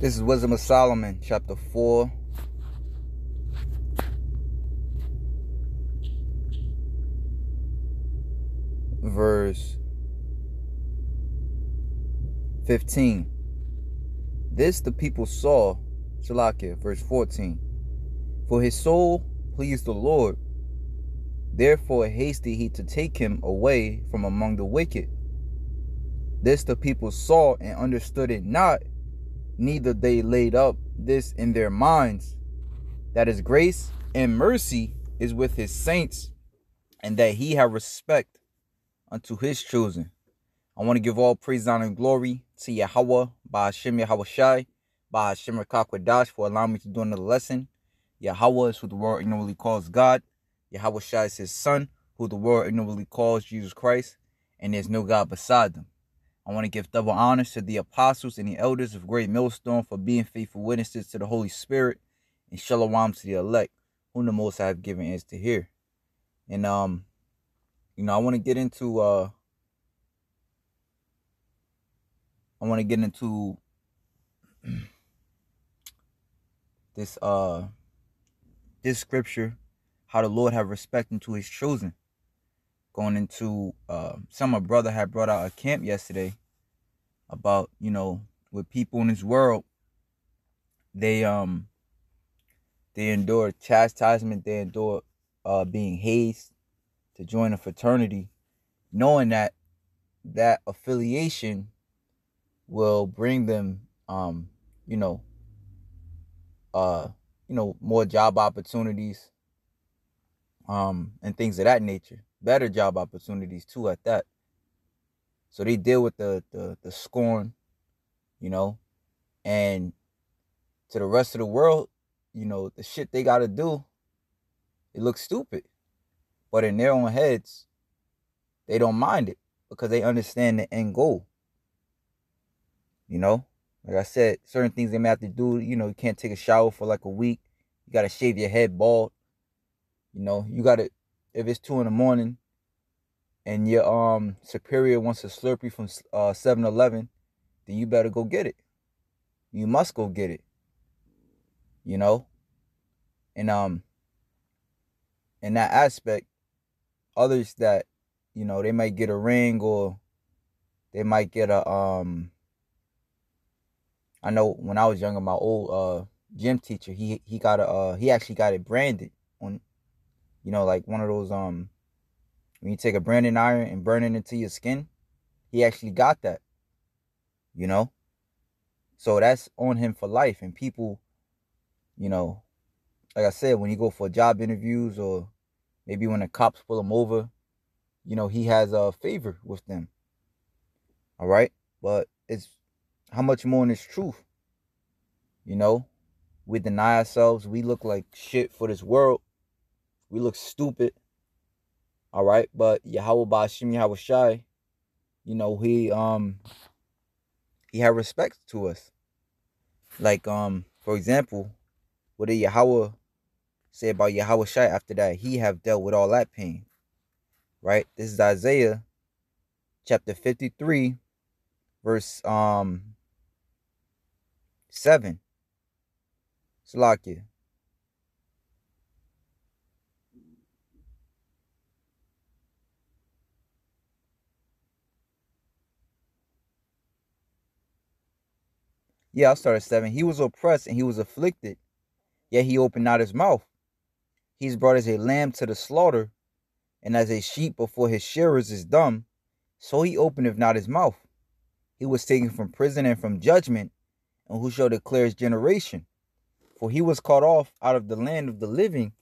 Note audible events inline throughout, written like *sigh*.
This is Wisdom of Solomon, chapter 4. Verse 15. This the people saw, Shalakia, verse 14. For his soul pleased the Lord, therefore hasted he to take him away from among the wicked. This the people saw and understood it not, neither they laid up this in their minds, that his grace and mercy is with his saints, and that he have respect unto his chosen. I want to give all praise, honor, and glory to Yahweh, by Hashem Yahweh Shai, by Hashem Rakakwadash for allowing me to do another lesson. Yahweh is who the world ignorantly calls God. Yahweh Shai is his son, who the world ignorantly calls Jesus Christ, and there's no God beside them. I want to give double honors to the apostles and the elders of Great Millstone for being faithful witnesses to the Holy Spirit, and shalom to the elect, whom the most I have given is to hear. And um, you know, I want to get into uh I want to get into *clears throat* this uh this scripture, how the Lord have respect unto his chosen. Going into uh some my brother had brought out a camp yesterday about, you know, with people in this world, they um they endure chastisement, they endure uh being hazed to join a fraternity, knowing that that affiliation will bring them um you know uh you know more job opportunities um and things of that nature. Better job opportunities too at that so they deal with the the, the scorn you know and to the rest of the world you know the shit they got to do it looks stupid but in their own heads they don't mind it because they understand the end goal you know, like I said, certain things they may have to do. You know, you can't take a shower for like a week. You gotta shave your head bald. You know, you gotta if it's two in the morning and your um superior wants a Slurpee from uh 7-Eleven, then you better go get it. You must go get it. You know? And um in that aspect, others that, you know, they might get a ring or they might get a um I know when I was younger, my old uh gym teacher, he he got a uh, he actually got it branded on, you know, like one of those um when you take a branding iron and burn it into your skin, he actually got that. You know, so that's on him for life. And people, you know, like I said, when you go for job interviews or maybe when the cops pull him over, you know, he has a favor with them. All right, but it's how much more in this truth? You know, we deny ourselves. We look like shit for this world. We look stupid. All right, but Yahweh Bashim Yahweh Shai, you know, he um he had respect to us. Like um, for example, what did Yahweh say about Yahweh Shai after that? He have dealt with all that pain. Right? This is Isaiah chapter 53, verse um 7. Slakia. Yeah, I'll start at 7. He was oppressed and he was afflicted, yet he opened not his mouth. He's brought as a lamb to the slaughter, and as a sheep before his shearers is dumb, so he openeth not his mouth. He was taken from prison and from judgment, and who shall declare his generation? For he was cut off out of the land of the living.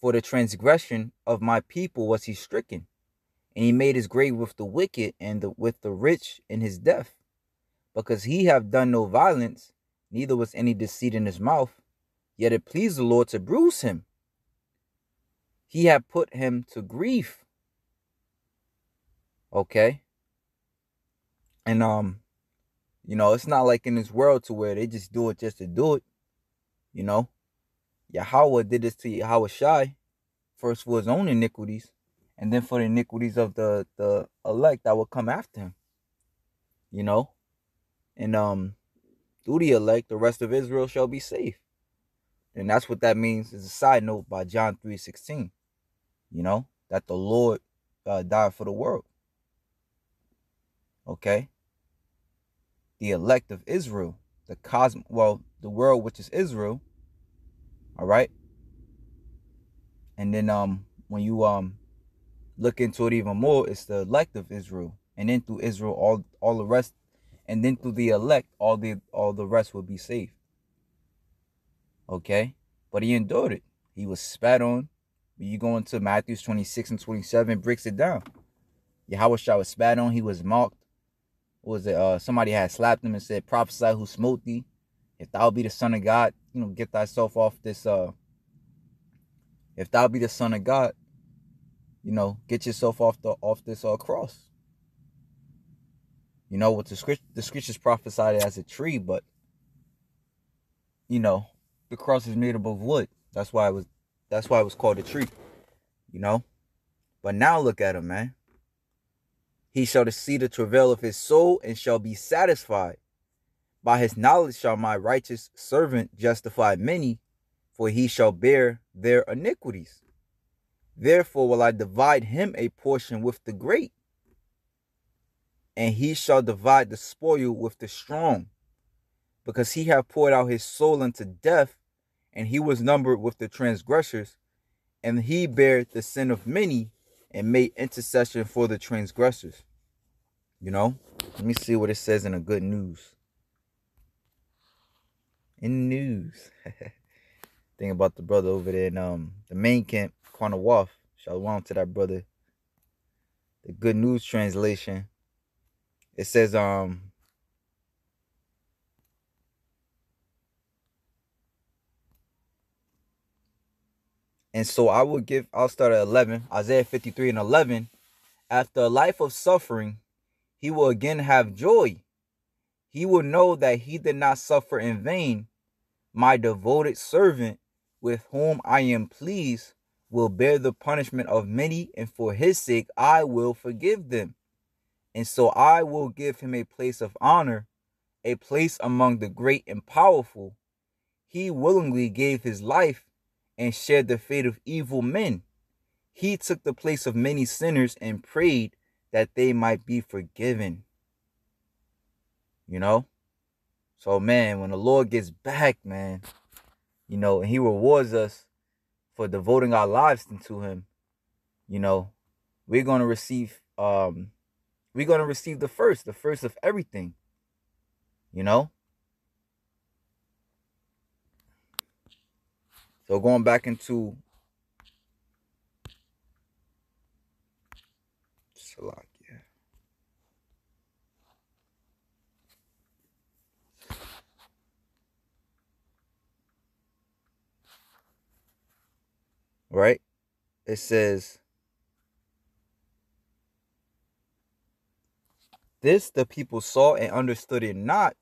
For the transgression of my people was he stricken. And he made his grave with the wicked and the, with the rich in his death. Because he have done no violence, neither was any deceit in his mouth. Yet it pleased the Lord to bruise him. He had put him to grief. Okay. And um you know, it's not like in this world to where they just do it just to do it. You know, Yahweh did this to Yahweh Shai, first for his own iniquities, and then for the iniquities of the the elect that will come after him. You know, and um, through the elect, the rest of Israel shall be safe. And that's what that means is a side note by John 3.16. You know, that the Lord uh, died for the world. Okay? The elect of Israel, the cosmic, well, the world which is Israel. All right? And then um when you um look into it even more, it's the elect of Israel. And then through Israel, all all the rest, and then through the elect, all the all the rest will be saved. Okay? But he endured it. He was spat on. You go into Matthews 26 and 27, breaks it down. Yahweh was spat on, he was mocked. What was it? Uh somebody had slapped him and said, Prophesy who smote thee. If thou be the son of God, you know, get thyself off this uh if thou be the son of God, you know, get yourself off the off this uh, cross. You know what the script the scriptures prophesied as a tree, but you know, the cross is made up of wood. That's why it was that's why it was called a tree. You know? But now look at him, man. He shall see the travail of his soul and shall be satisfied. By his knowledge shall my righteous servant justify many, for he shall bear their iniquities. Therefore will I divide him a portion with the great, and he shall divide the spoil with the strong, because he hath poured out his soul unto death, and he was numbered with the transgressors, and he bare the sin of many, and made intercession for the transgressors. You know, let me see what it says in the good news. In the news. *laughs* thing about the brother over there in um the main camp, Wharf. Shalom to that brother. The Good News translation. It says um And so I will give, I'll start at 11, Isaiah 53 and 11. After a life of suffering, he will again have joy. He will know that he did not suffer in vain. My devoted servant with whom I am pleased will bear the punishment of many, and for his sake I will forgive them. And so I will give him a place of honor, a place among the great and powerful. He willingly gave his life and shared the fate of evil men. He took the place of many sinners and prayed that they might be forgiven. You know? So, man, when the Lord gets back, man, you know, and he rewards us for devoting our lives to him, you know, we're going to receive um we're going to receive the first, the first of everything. You know? So going back into Salak. right? It says, This the people saw and understood it not,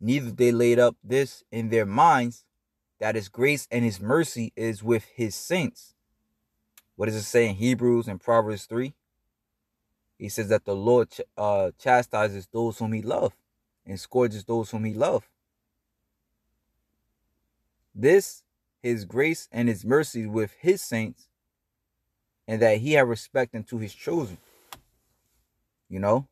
neither they laid up this in their minds, that his grace and his mercy is with his saints. What does it say in Hebrews and Proverbs 3? He says that the Lord uh, chastises those whom he loves and scourges those whom he loves. This his grace and his mercy with his saints, and that he had respect unto his chosen. You know?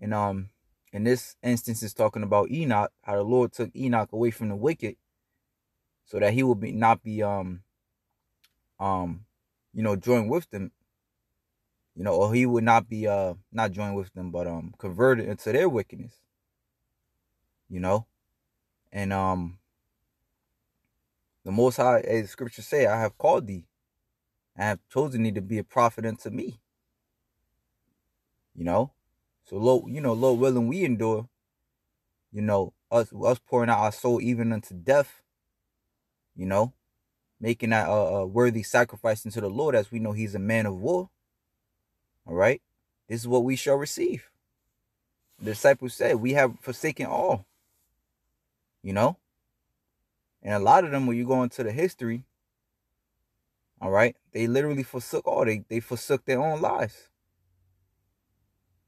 And um in this instance is talking about Enoch, how the Lord took Enoch away from the wicked so that he will be not be um um you know joined with them you know or he would not be uh not joined with them but um converted into their wickedness you know and um the Most High, as the scriptures say, I have called thee. I have chosen thee to be a prophet unto me. You know? So, Lord, you know, Lord willing, we endure, you know, us, us pouring out our soul even unto death, you know, making that a, worthy sacrifice unto the Lord as we know he's a man of war. All right? This is what we shall receive. The disciples said, We have forsaken all. You know? And a lot of them, when you go into the history, all right, they literally forsook all. They they forsook their own lives.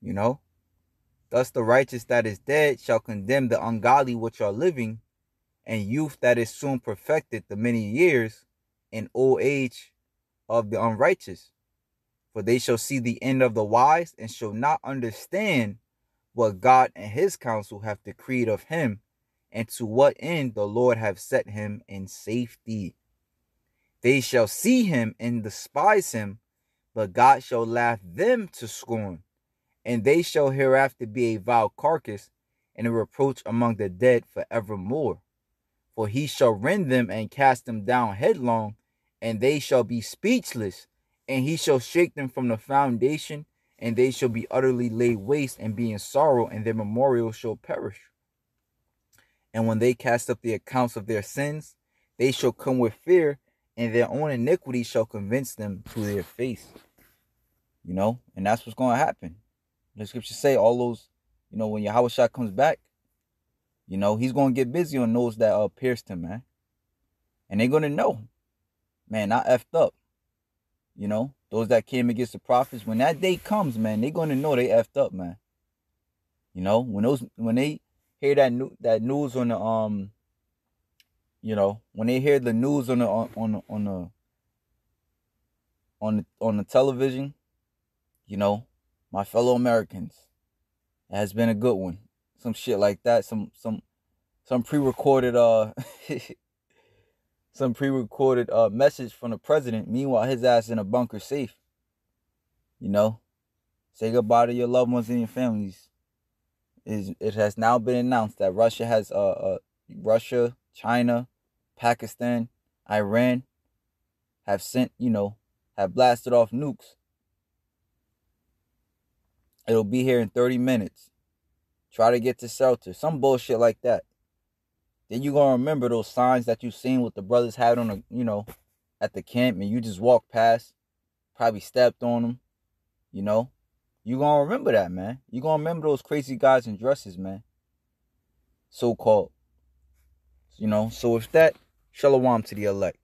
You know? Thus the righteous that is dead shall condemn the ungodly which are living, and youth that is soon perfected the many years, and old age of the unrighteous. For they shall see the end of the wise, and shall not understand what God and his counsel have decreed of him, and to what end the Lord have set him in safety. They shall see him and despise him, but God shall laugh them to scorn and they shall hereafter be a vile carcass and a reproach among the dead for evermore. For he shall rend them and cast them down headlong, and they shall be speechless, and he shall shake them from the foundation, and they shall be utterly laid waste and be in sorrow, and their memorial shall perish. And when they cast up the accounts of their sins, they shall come with fear, and their own iniquity shall convince them to their face. You know, and that's what's going to happen. The scriptures say all those, you know, when Yahweh Shah comes back, you know, he's going to get busy on those that uh, pierced him, man. And they're going to know, man, I effed up. You know, those that came against the prophets, when that day comes, man, they're going to know they effed up, man. You know, when those, when they hear that new, that news on the, um, you know, when they hear the news on the, on, on, on the, on the, on the television, you know, my fellow Americans. It has been a good one. Some shit like that. Some some some pre-recorded uh *laughs* some pre-recorded uh message from the president. Meanwhile, his ass in a bunker safe. You know, say goodbye to your loved ones and your families. Is it has now been announced that Russia has uh, uh Russia, China, Pakistan, Iran have sent you know have blasted off nukes It'll be here in 30 minutes. Try to get to shelter. Some bullshit like that. Then you gonna remember those signs that you seen with the brothers had on the, you know, at the camp and you just walked past, probably stepped on them, you know. You gonna remember that, man. You gonna remember those crazy guys in dresses, man. So called. You know, so if that, shalom to the elect.